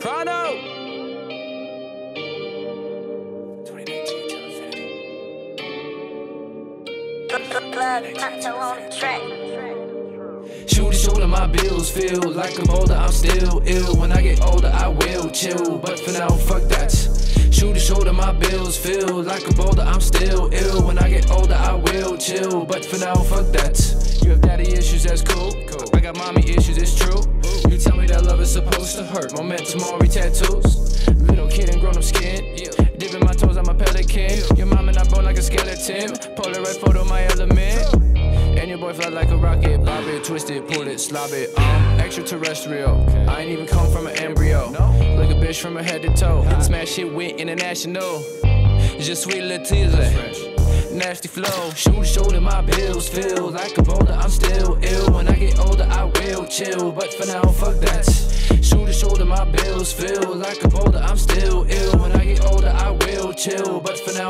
Pronto! Shoulder, shoulder, my bills feel like I'm older, I'm still ill. When I get older, I will chill, but for now, fuck that. Shoot Shoulder, shoulder, my bills feel like I'm older, I'm still ill. When I get older, I will chill, but for now, fuck that. You have daddy issues, that's cool. I got mommy issues, it's true hurt. Momentum, Maury tattoos. Little kid in grown up skin. Dipping my toes, I'm a pelican. Your mom and I bone like a skeleton. Polaroid photo, my element. And your boy fly like a rocket, bob it, twist it, pull it, slob it. Um, extraterrestrial. I ain't even come from an embryo. Like a bitch from a head to toe. Smash shit with international. Just sweet Letiza. Nasty flow, shoulder shoulder, my bills feel like a boulder. I'm still ill. When chill. But for now, fuck that. Shoulder shoulder, my bills feel like a boulder. I'm still ill. When I get older, I will chill. But for now,